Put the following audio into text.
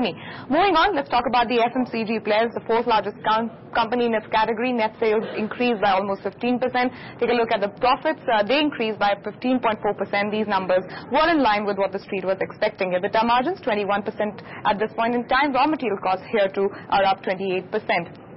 Moving on, let's talk about the FMCG players, the fourth largest company in its category. Net sales increased by almost 15%. Take a look at the profits. Uh, they increased by 15.4%. These numbers were in line with what the street was expecting. EBITDA margins 21% at this point in time. Raw material costs here too are up 28%.